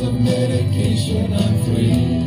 the chorus.